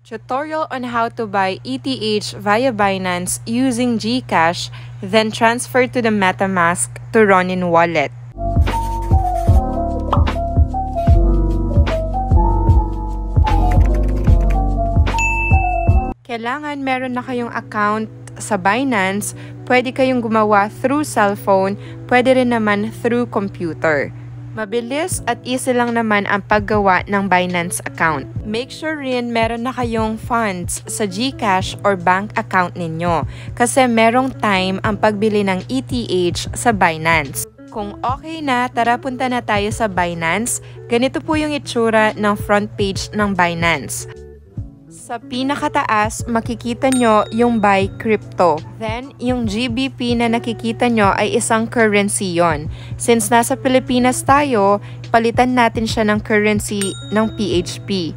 Tutorial on how to buy ETH via Binance using GCash, then transfer to the MetaMask to Ronin wallet. Kailangan meron na kayong account sa Binance, pwede kayong gumawa through cellphone, pwede rin naman through computer. Mabilis at easy lang naman ang paggawa ng Binance account. Make sure rin meron na kayong funds sa GCash or bank account ninyo kasi merong time ang pagbili ng ETH sa Binance. Kung okay na, tara punta na tayo sa Binance. Ganito po yung itsura ng front page ng Binance. Sa pinakataas, makikita nyo yung buy crypto. Then, yung GBP na nakikita nyo ay isang currency yon. Since nasa Pilipinas tayo, palitan natin siya ng currency ng PHP.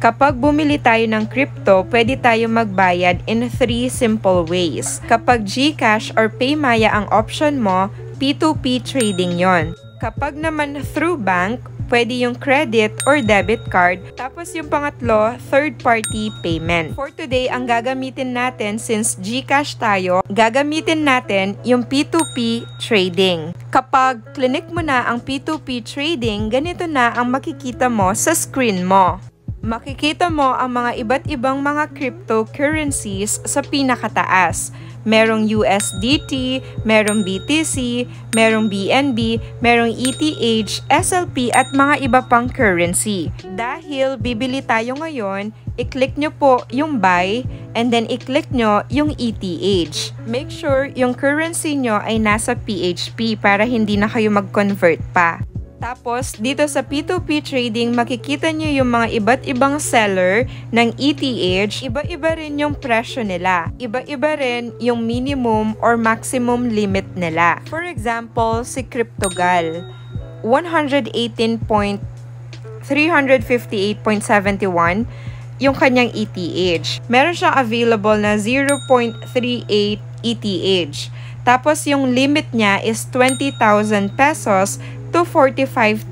Kapag bumili tayo ng crypto, pwede tayo magbayad in three simple ways. Kapag GCash or Paymaya ang option mo, P2P trading yon. Kapag naman through bank, pwede yung credit or debit card. Tapos yung pangatlo, third-party payment. For today, ang gagamitin natin since GCash tayo, gagamitin natin yung P2P trading. Kapag clinic mo na ang P2P trading, ganito na ang makikita mo sa screen mo. Makikita mo ang mga iba't ibang mga cryptocurrencies sa pinakataas merong USDT, merong BTC, merong BNB, merong ETH, SLP at mga iba pang currency. Dahil bibili tayo ngayon, i-click nyo po yung buy and then i-click nyo yung ETH. Make sure yung currency nyo ay nasa PHP para hindi na kayo mag-convert pa. Tapos, dito sa P2P trading, makikita nyo yung mga iba't ibang seller ng ETH. Iba-iba rin yung presyo nila. Iba-iba rin yung minimum or maximum limit nila. For example, si Cryptogal, 118.358.71 yung kanyang ETH. Meron siyang available na 0.38 ETH. Tapos yung limit niya is 20,000 pesos to 45,000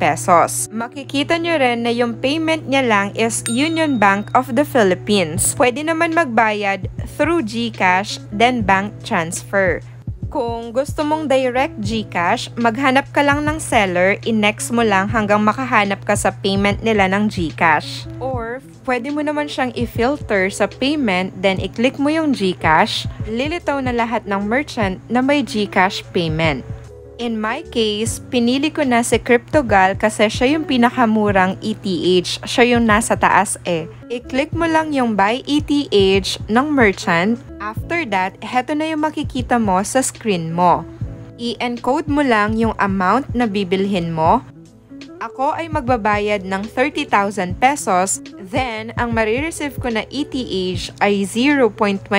pesos. Makikita nyo rin na yung payment niya lang is Union Bank of the Philippines. Pwede naman magbayad through GCash, then bank transfer. Kung gusto mong direct GCash, maghanap ka lang ng seller, in-next mo lang hanggang makahanap ka sa payment nila ng GCash. Or, pwede mo naman siyang i-filter sa payment, then i-click mo yung GCash, lilitaw na lahat ng merchant na may GCash payment. In my case, pinili ko na si Cryptogal kasi siya yung pinakamurang ETH. Siya yung nasa taas eh. I-click mo lang yung buy ETH ng merchant. After that, heto na yung makikita mo sa screen mo. I-encode mo lang yung amount na bibilhin mo. Ako ay magbabayad ng 30,000 pesos. Then, ang marireceive ko na ETH ay 0.25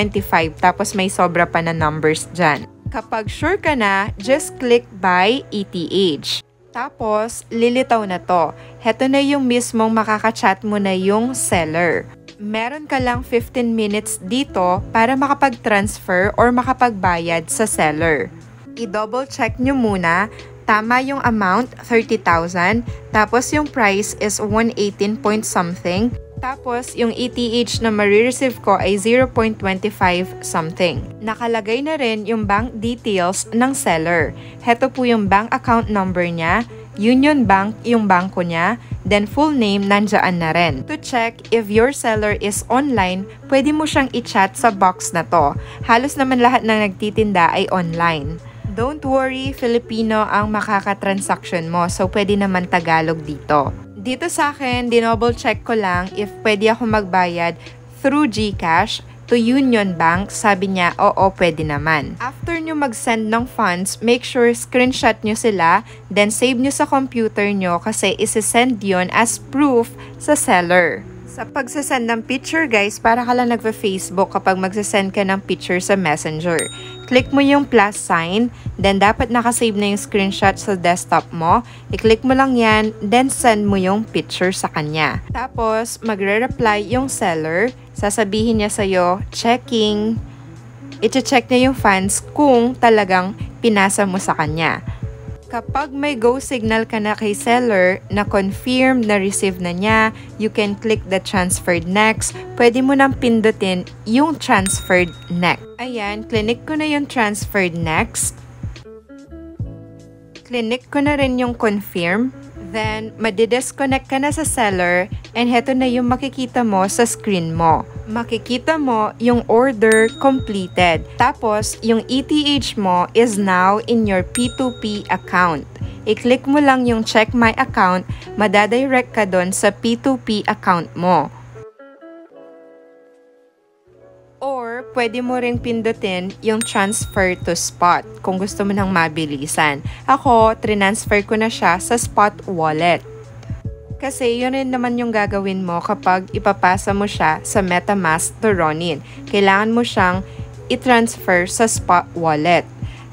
tapos may sobra pa na numbers dyan. Kapag sure ka na, just click buy ETH. Tapos, lilitaw na to. Heto na yung mismong makakachat mo na yung seller. Meron ka lang 15 minutes dito para makapag-transfer or makapagbayad sa seller. I-double check nyo muna tama yung amount, 30,000. Tapos yung price is 118 point something. Tapos, yung ETH na marireceive ko ay 0.25 something. Nakalagay na rin yung bank details ng seller. Heto po yung bank account number niya, Union Bank yung banko niya, then full name nandyan na rin. To check if your seller is online, pwede mo siyang i-chat sa box na to. Halos naman lahat ng nagtitinda ay online. Don't worry, Filipino ang makaka-transaction mo, so pwede naman Tagalog dito dito sa akin, dinouble check ko lang if pwede ako magbayad through GCash to Union Bank, sabi niya, oo, pwede naman. After nyo mag-send ng funds, make sure screenshot nyo sila, then save nyo sa computer nyo kasi isi-send yon as proof sa seller. Sa pagsasend ng picture guys, para ka lang nagpa-Facebook kapag magsasend ka ng picture sa Messenger. Click mo yung plus sign, then dapat nakasave na yung screenshot sa desktop mo. I-click mo lang yan, then send mo yung picture sa kanya. Tapos, magre-reply yung seller, sasabihin niya sa'yo, checking, i-check niya yung funds kung talagang pinasa mo sa kanya. Kapag may go signal ka na kay seller na confirm na receive na niya, you can click the transferred next. Pwede mo nang pindutin yung transferred next. Ayan, clinic ko na yung transferred next. Clinic ko na rin yung confirm. Then, madidisconnect ka na sa seller and heto na yung makikita mo sa screen mo. Makikita mo yung order completed. Tapos, yung ETH mo is now in your P2P account. I-click mo lang yung check my account, madadirect ka doon sa P2P account mo. Or, pwede mo ring pindutin yung transfer to spot kung gusto mo nang mabilisan. Ako, transfer ko na siya sa spot wallet. Kasi yun rin naman yung gagawin mo kapag ipapasa mo siya sa MetaMask to Ronin. Kailangan mo siyang i-transfer sa spot wallet.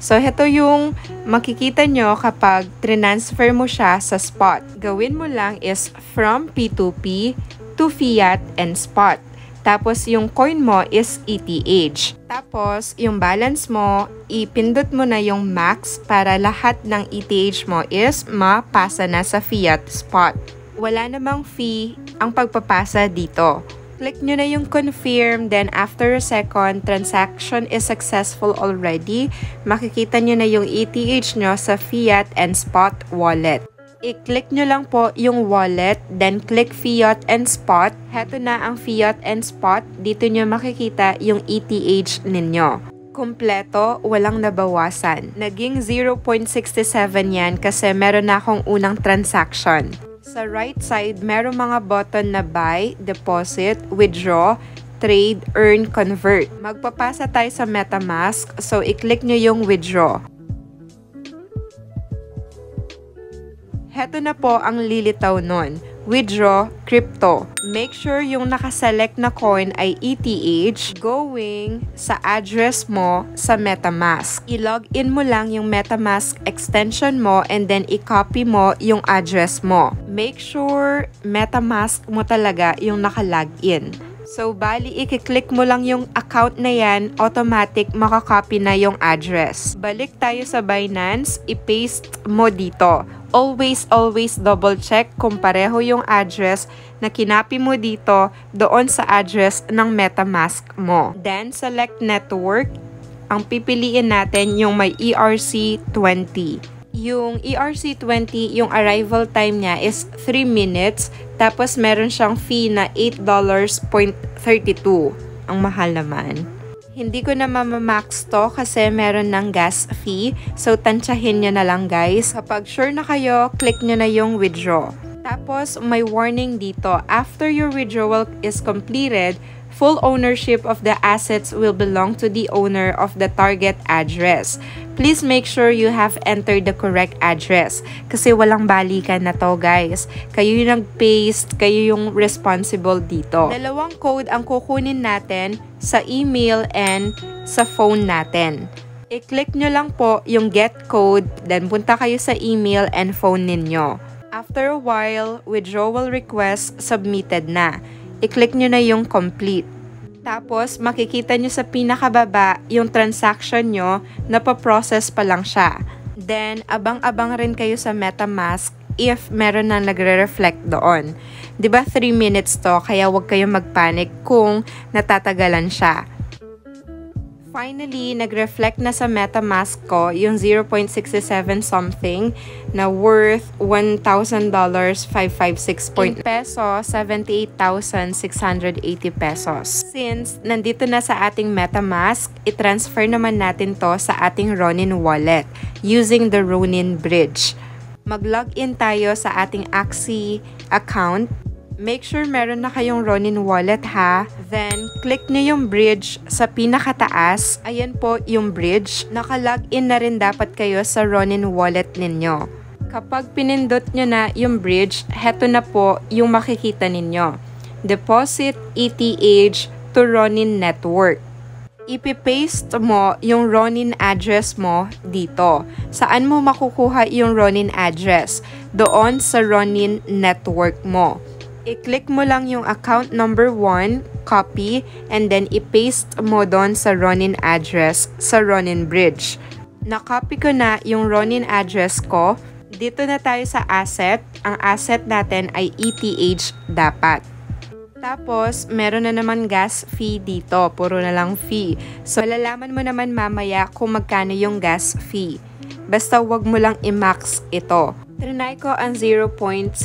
So, ito yung makikita nyo kapag transfer mo siya sa spot. Gawin mo lang is from P2P to fiat and spot. Tapos, yung coin mo is ETH. Tapos, yung balance mo, ipindot mo na yung max para lahat ng ETH mo is mapasa na sa fiat spot. Wala namang fee ang pagpapasa dito. Click nyo na yung confirm, then after a second, transaction is successful already. Makikita nyo na yung ETH nyo sa fiat and spot wallet i-click nyo lang po yung wallet, then click fiat and spot. Heto na ang fiat and spot. Dito nyo makikita yung ETH ninyo. Kompleto, walang nabawasan. Naging 0.67 yan kasi meron na akong unang transaction. Sa right side, meron mga button na buy, deposit, withdraw, trade, earn, convert. Magpapasa tayo sa MetaMask, so i-click nyo yung withdraw. Heto na po ang lilitaw nun. Withdraw crypto. Make sure yung nakaselect na coin ay ETH going sa address mo sa MetaMask. I-log in mo lang yung MetaMask extension mo and then i-copy mo yung address mo. Make sure MetaMask mo talaga yung nakalog in. So, bali, i-click mo lang yung account na yan, automatic makakopy na yung address. Balik tayo sa Binance, i-paste mo dito always, always double check kung pareho yung address na kinapi mo dito doon sa address ng MetaMask mo. Then, select network. Ang pipiliin natin yung may ERC20. Yung ERC20, yung arrival time niya is 3 minutes. Tapos, meron siyang fee na $8.32. Ang mahal naman. Hindi ko na mamamax to kasi meron ng gas fee. So, tansyahin nyo na lang guys. Kapag sure na kayo, click nyo na yung withdraw. Tapos, may warning dito. After your withdrawal is completed, full ownership of the assets will belong to the owner of the target address. Please make sure you have entered the correct address kasi walang balikan na to guys. Kayo yung nag-paste, kayo yung responsible dito. Dalawang code ang kukunin natin sa email and sa phone natin. I-click nyo lang po yung get code, then punta kayo sa email and phone ninyo. After a while, withdrawal request submitted na i-click nyo na yung complete. Tapos, makikita nyo sa pinakababa yung transaction nyo na pa-process pa lang siya. Then, abang-abang rin kayo sa MetaMask if meron na nagre-reflect doon. ba diba 3 minutes to, kaya huwag kayong magpanic kung natatagalan siya. Finally, nag-reflect na sa MetaMask ko yung 0.67 something na worth $1,000 556 point peso 78,680 pesos. Since nandito na sa ating MetaMask, i-transfer naman natin to sa ating Ronin wallet using the Ronin bridge. Mag-login tayo sa ating Axie account Make sure meron na kayong Ronin wallet ha. Then, click nyo yung bridge sa pinakataas. Ayan po yung bridge. Naka-login na rin dapat kayo sa Ronin wallet ninyo. Kapag pinindot nyo na yung bridge, heto na po yung makikita ninyo. Deposit ETH to Ronin Network. Ipipaste mo yung Ronin address mo dito. Saan mo makukuha yung Ronin address? Doon sa Ronin network mo i-click mo lang yung account number 1, copy, and then i-paste mo doon sa Ronin address sa Ronin Bridge. Na-copy ko na yung Ronin address ko. Dito na tayo sa asset. Ang asset natin ay ETH dapat. Tapos, meron na naman gas fee dito. Puro na lang fee. So, malalaman mo naman mamaya kung magkano yung gas fee. Basta wag mo lang i-max ito. Trinay ko ang 0.65.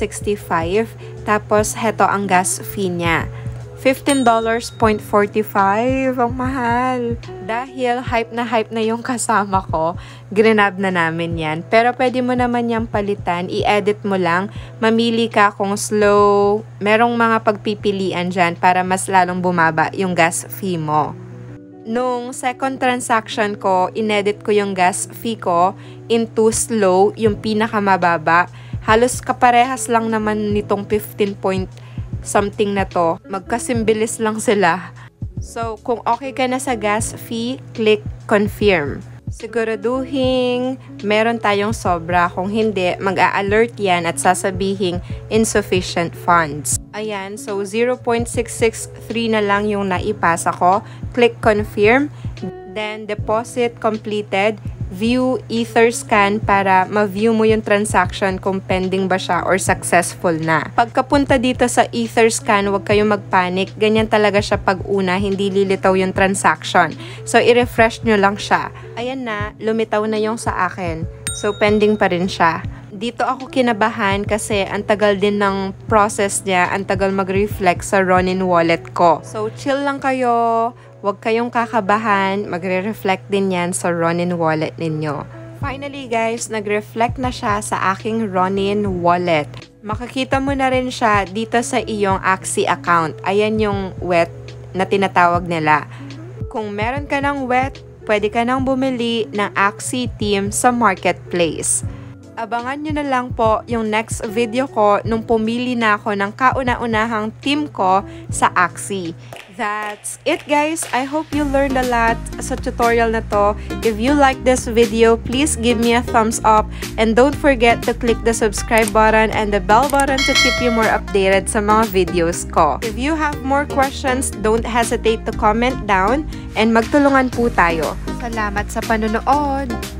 Tapos, heto ang gas fee niya. $15.45. Ang mahal. Dahil hype na hype na yung kasama ko, grinab na namin yan. Pero pwede mo naman yung palitan, i-edit mo lang, mamili ka kung slow, merong mga pagpipilian dyan para mas lalong bumaba yung gas fee mo. Nung second transaction ko, inedit ko yung gas fee ko into slow, yung pinakamababa. Halos kaparehas lang naman nitong 15 point something na to, magkasimbilis lang sila. So, kung okay ka na sa gas fee, click confirm. Siguraduhin meron tayong sobra. Kung hindi, mag-a-alert yan at sasabihin insufficient funds. Ayan, so 0.663 na lang yung naipasa ko. Click confirm. Then, deposit completed view Etherscan para ma-view mo yung transaction kung pending ba siya or successful na. Pagkapunta dito sa Etherscan, huwag kayong magpanic. Ganyan talaga siya pag una, hindi lilitaw yung transaction. So, i-refresh nyo lang siya. Ayan na, lumitaw na yung sa akin. So, pending pa rin siya. Dito ako kinabahan kasi ang tagal din ng process niya, ang tagal mag-reflect sa Ronin wallet ko. So, chill lang kayo Huwag kayong kakabahan, magre-reflect din yan sa Ronin wallet ninyo. Finally guys, nag-reflect na siya sa aking Ronin wallet. Makikita mo na rin siya dito sa iyong Axie account. Ayan yung wet na tinatawag nila. Kung meron ka ng wet, pwede ka nang bumili ng Axie team sa marketplace. Abangan nyo na lang po yung next video ko nung pumili na ako ng kauna-unahang team ko sa Axie that's it guys. I hope you learned a lot sa tutorial na to. If you like this video, please give me a thumbs up and don't forget to click the subscribe button and the bell button to keep you more updated sa mga videos ko. If you have more questions, don't hesitate to comment down and magtulungan po tayo. Salamat sa panonood!